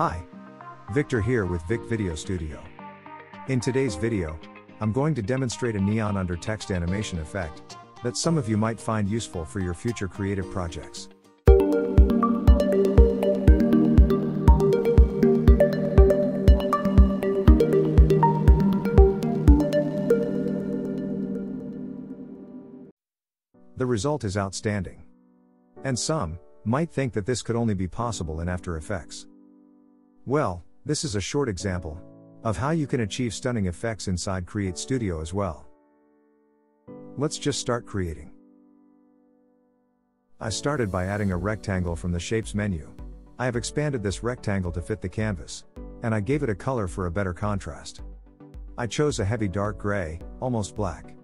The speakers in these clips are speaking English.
Hi. Victor here with Vic Video Studio. In today's video, I'm going to demonstrate a neon under text animation effect that some of you might find useful for your future creative projects. The result is outstanding. And some might think that this could only be possible in After Effects. Well, this is a short example of how you can achieve stunning effects inside Create Studio as well. Let's just start creating. I started by adding a rectangle from the Shapes menu. I have expanded this rectangle to fit the canvas, and I gave it a color for a better contrast. I chose a heavy dark gray, almost black.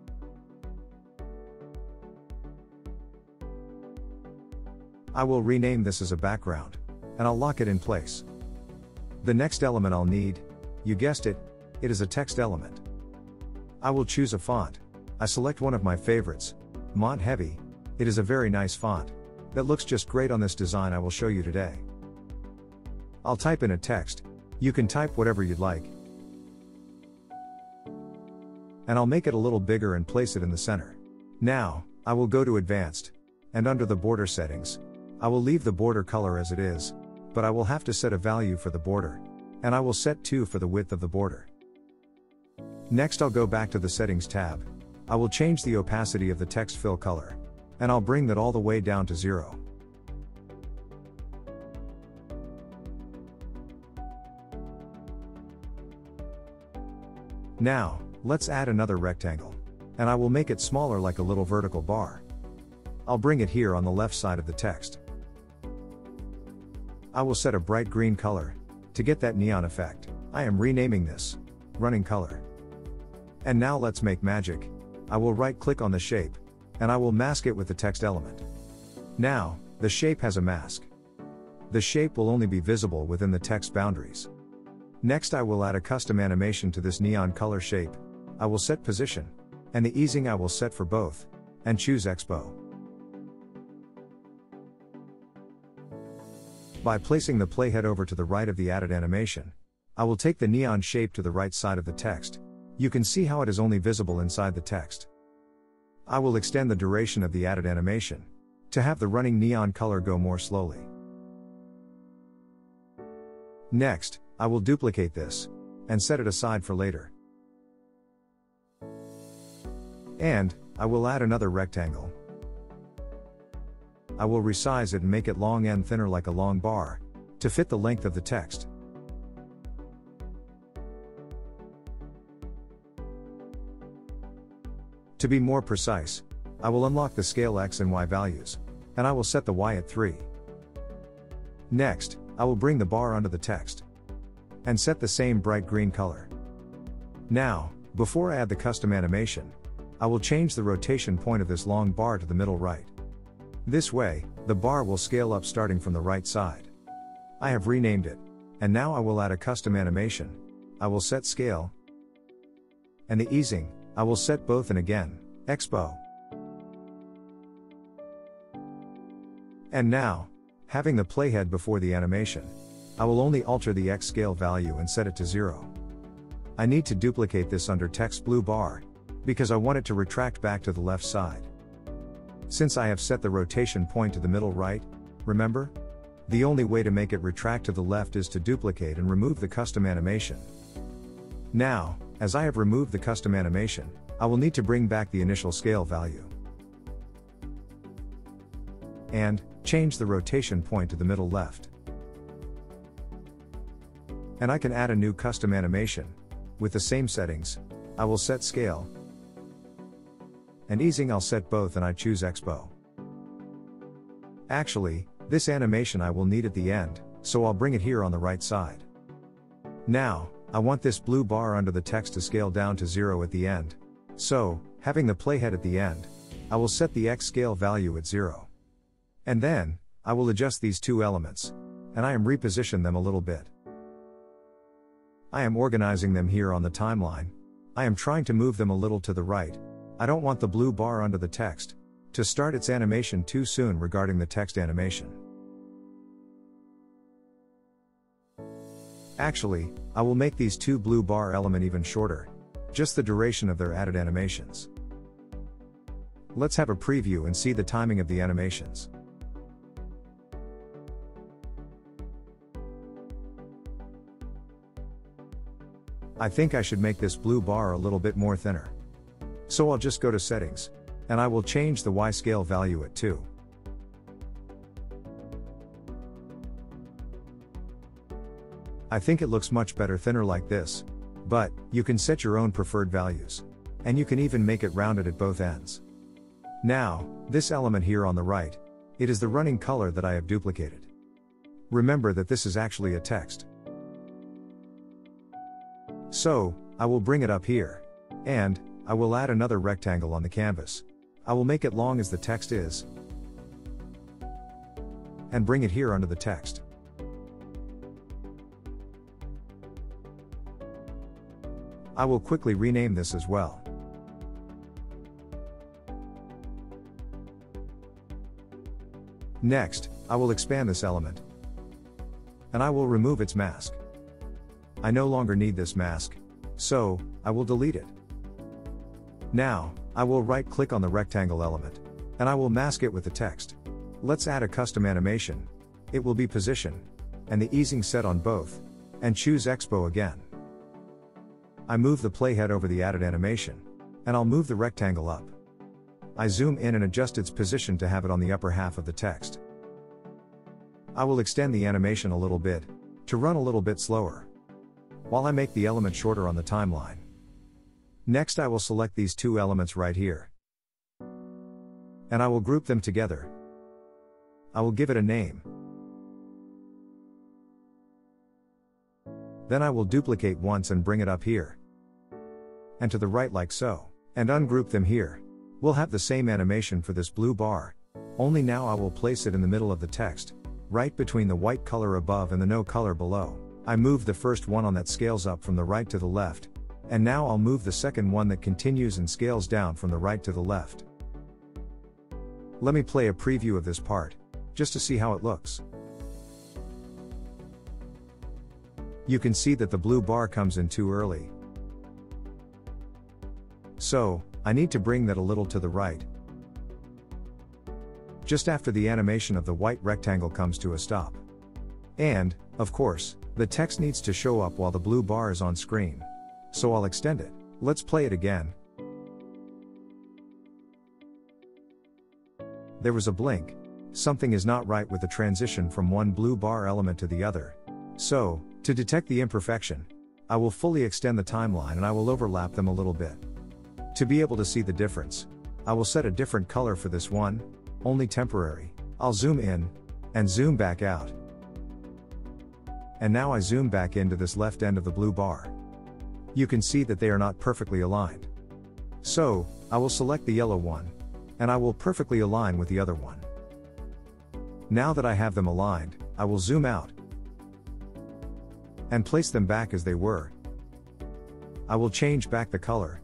I will rename this as a background, and I'll lock it in place. The next element I'll need, you guessed it, it is a text element. I will choose a font. I select one of my favorites, Mont Heavy. It is a very nice font that looks just great on this design I will show you today. I'll type in a text. You can type whatever you'd like. And I'll make it a little bigger and place it in the center. Now, I will go to advanced. And under the border settings, I will leave the border color as it is, but I will have to set a value for the border. And I will set 2 for the width of the border. Next I'll go back to the settings tab. I will change the opacity of the text fill color. And I'll bring that all the way down to 0. Now, let's add another rectangle. And I will make it smaller like a little vertical bar. I'll bring it here on the left side of the text. I will set a bright green color. To get that neon effect, I am renaming this. Running color. And now let's make magic. I will right click on the shape. And I will mask it with the text element. Now, the shape has a mask. The shape will only be visible within the text boundaries. Next I will add a custom animation to this neon color shape. I will set position. And the easing I will set for both. And choose Expo. By placing the playhead over to the right of the added animation, I will take the neon shape to the right side of the text. You can see how it is only visible inside the text. I will extend the duration of the added animation to have the running neon color go more slowly. Next, I will duplicate this and set it aside for later. And, I will add another rectangle I will resize it and make it long and thinner like a long bar, to fit the length of the text. To be more precise, I will unlock the scale x and y values, and I will set the y at 3. Next, I will bring the bar under the text, and set the same bright green color. Now, before I add the custom animation, I will change the rotation point of this long bar to the middle right. This way, the bar will scale up starting from the right side. I have renamed it. And now I will add a custom animation. I will set scale. And the easing, I will set both and again, Expo. And now, having the playhead before the animation, I will only alter the X scale value and set it to 0. I need to duplicate this under text blue bar, because I want it to retract back to the left side. Since I have set the rotation point to the middle right, remember? The only way to make it retract to the left is to duplicate and remove the custom animation. Now, as I have removed the custom animation, I will need to bring back the initial scale value. And, change the rotation point to the middle left. And I can add a new custom animation. With the same settings, I will set scale, and easing I'll set both and I choose Expo. Actually, this animation I will need at the end, so I'll bring it here on the right side. Now, I want this blue bar under the text to scale down to 0 at the end. So, having the playhead at the end, I will set the X scale value at 0. And then, I will adjust these two elements. And I am reposition them a little bit. I am organizing them here on the timeline. I am trying to move them a little to the right, I don't want the blue bar under the text to start its animation too soon regarding the text animation. Actually, I will make these two blue bar element even shorter. Just the duration of their added animations. Let's have a preview and see the timing of the animations. I think I should make this blue bar a little bit more thinner. So I'll just go to settings. And I will change the Y scale value at 2. I think it looks much better thinner like this. But, you can set your own preferred values. And you can even make it rounded at both ends. Now, this element here on the right, it is the running color that I have duplicated. Remember that this is actually a text. So, I will bring it up here. And, I will add another rectangle on the canvas. I will make it long as the text is. And bring it here under the text. I will quickly rename this as well. Next, I will expand this element. And I will remove its mask. I no longer need this mask. So, I will delete it. Now, I will right click on the rectangle element. And I will mask it with the text. Let's add a custom animation. It will be position. And the easing set on both. And choose Expo again. I move the playhead over the added animation. And I'll move the rectangle up. I zoom in and adjust its position to have it on the upper half of the text. I will extend the animation a little bit, to run a little bit slower. While I make the element shorter on the timeline. Next I will select these two elements right here. And I will group them together. I will give it a name. Then I will duplicate once and bring it up here. And to the right like so. And ungroup them here. We'll have the same animation for this blue bar. Only now I will place it in the middle of the text. Right between the white color above and the no color below. I move the first one on that scales up from the right to the left. And now I'll move the second one that continues and scales down from the right to the left. Let me play a preview of this part, just to see how it looks. You can see that the blue bar comes in too early. So, I need to bring that a little to the right. Just after the animation of the white rectangle comes to a stop. And, of course, the text needs to show up while the blue bar is on screen. So I'll extend it. Let's play it again. There was a blink. Something is not right with the transition from one blue bar element to the other. So, to detect the imperfection, I will fully extend the timeline and I will overlap them a little bit. To be able to see the difference, I will set a different color for this one, only temporary. I'll zoom in, and zoom back out. And now I zoom back into this left end of the blue bar. You can see that they are not perfectly aligned. So, I will select the yellow one, and I will perfectly align with the other one. Now that I have them aligned, I will zoom out, and place them back as they were. I will change back the color.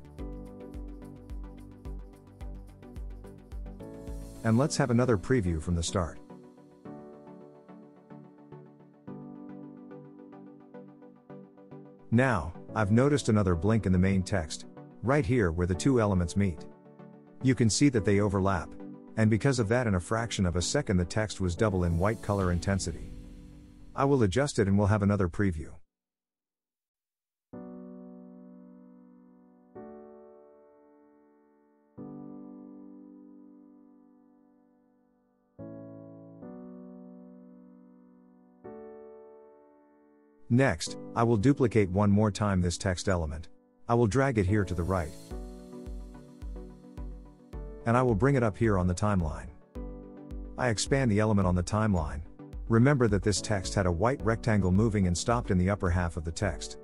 And let's have another preview from the start. Now, I've noticed another blink in the main text, right here where the two elements meet. You can see that they overlap, and because of that in a fraction of a second the text was double in white color intensity. I will adjust it and we'll have another preview. Next, I will duplicate one more time this text element. I will drag it here to the right. And I will bring it up here on the timeline. I expand the element on the timeline, Remember that this text had a white rectangle moving and stopped in the upper half of the text.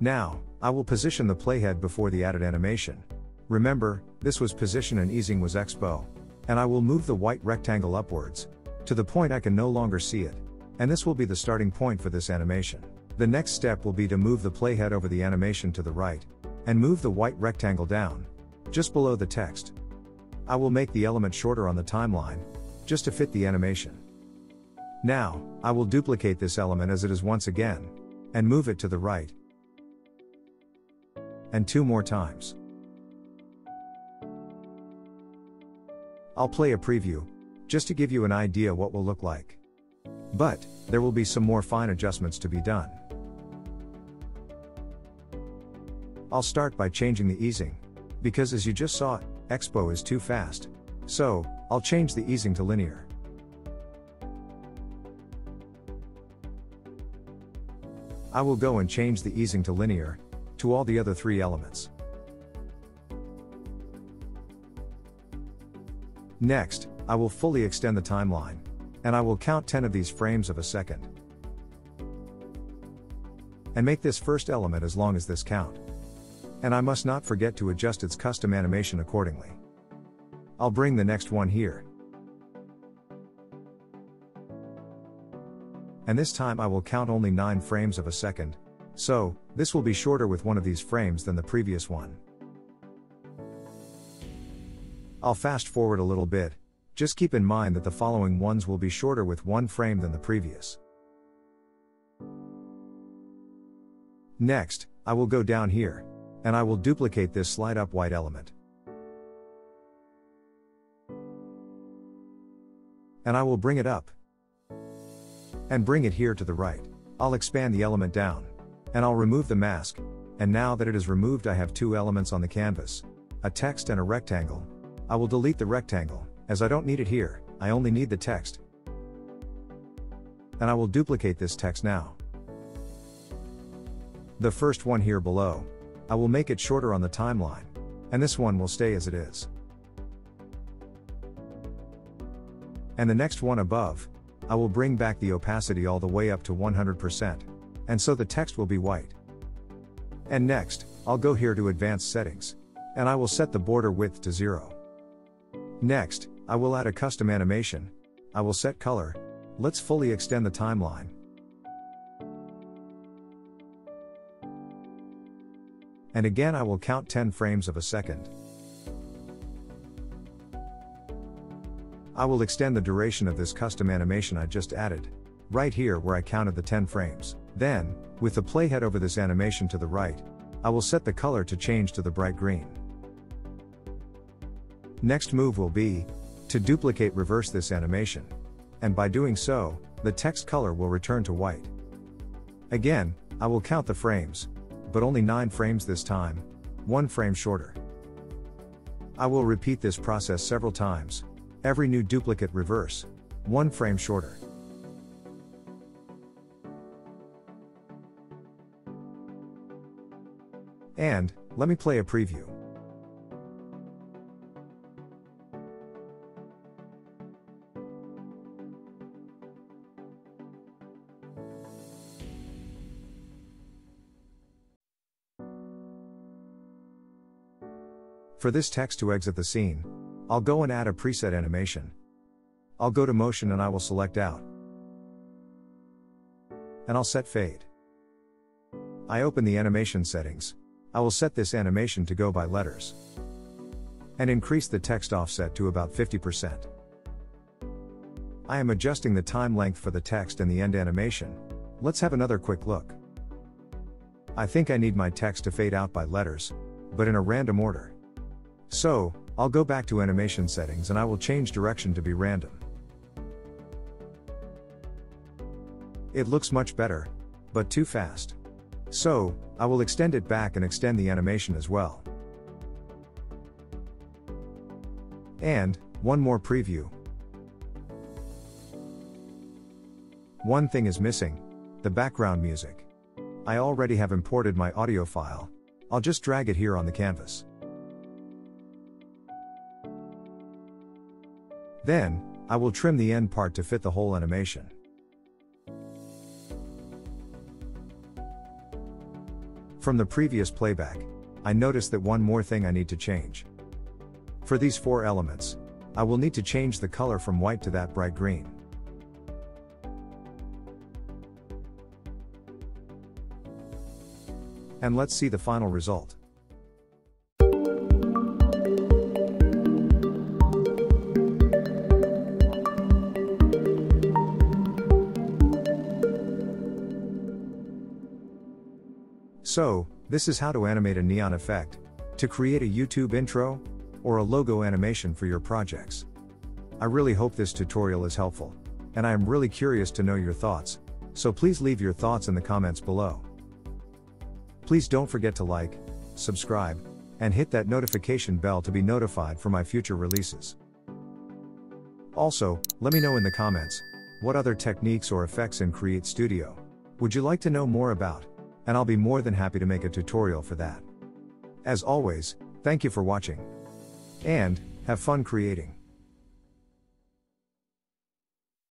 Now, I will position the playhead before the added animation. Remember, this was position and easing was expo. And I will move the white rectangle upwards, to the point I can no longer see it. And this will be the starting point for this animation. The next step will be to move the playhead over the animation to the right, and move the white rectangle down, just below the text. I will make the element shorter on the timeline, just to fit the animation. Now, I will duplicate this element as it is once again. and move it to the right, and two more times. I'll play a preview, just to give you an idea what will look like. But, there will be some more fine adjustments to be done. I'll start by changing the easing. Because as you just saw, Expo is too fast. So, I'll change the easing to linear. I will go and change the easing to linear, to all the other three elements. Next, I will fully extend the timeline. And I will count 10 of these frames of a second. And make this first element as long as this count. And I must not forget to adjust its custom animation accordingly. I'll bring the next one here. And this time I will count only 9 frames of a second. So, this will be shorter with one of these frames than the previous one. I'll fast forward a little bit, just keep in mind that the following ones will be shorter with one frame than the previous. Next, I will go down here. And I will duplicate this slide up white element. And I will bring it up. And bring it here to the right. I'll expand the element down. And I'll remove the mask. And now that it is removed I have two elements on the canvas. A text and a rectangle. I will delete the rectangle, as I don't need it here, I only need the text. And I will duplicate this text now. The first one here below, I will make it shorter on the timeline. And this one will stay as it is. And the next one above, I will bring back the opacity all the way up to 100%. And so the text will be white. And next, I'll go here to advanced settings. And I will set the border width to 0. Next, I will add a custom animation. I will set color. Let's fully extend the timeline. And again I will count 10 frames of a second. I will extend the duration of this custom animation I just added. Right here where I counted the 10 frames. Then, with the playhead over this animation to the right, I will set the color to change to the bright green. Next move will be, to duplicate reverse this animation. And by doing so, the text color will return to white. Again, I will count the frames, but only 9 frames this time, 1 frame shorter. I will repeat this process several times. Every new duplicate reverse, 1 frame shorter. And, let me play a preview. For this text to exit the scene, I'll go and add a preset animation. I'll go to motion and I will select out. And I'll set fade. I open the animation settings. I will set this animation to go by letters. And increase the text offset to about 50%. I am adjusting the time length for the text and the end animation. Let's have another quick look. I think I need my text to fade out by letters, but in a random order. So, I'll go back to animation settings and I will change direction to be random. It looks much better, but too fast. So, I will extend it back and extend the animation as well. And, one more preview. One thing is missing, the background music. I already have imported my audio file. I'll just drag it here on the canvas. Then, I will trim the end part to fit the whole animation. From the previous playback, I noticed that one more thing I need to change. For these four elements, I will need to change the color from white to that bright green. And let's see the final result. So, this is how to animate a neon effect, to create a YouTube intro, or a logo animation for your projects. I really hope this tutorial is helpful, and I am really curious to know your thoughts, so please leave your thoughts in the comments below. Please don't forget to like, subscribe, and hit that notification bell to be notified for my future releases. Also, let me know in the comments, what other techniques or effects in Create Studio would you like to know more about? And I'll be more than happy to make a tutorial for that. As always, thank you for watching. And, have fun creating.